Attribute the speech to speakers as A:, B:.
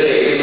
A: today.